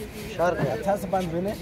अच्छा से बाँध मैंने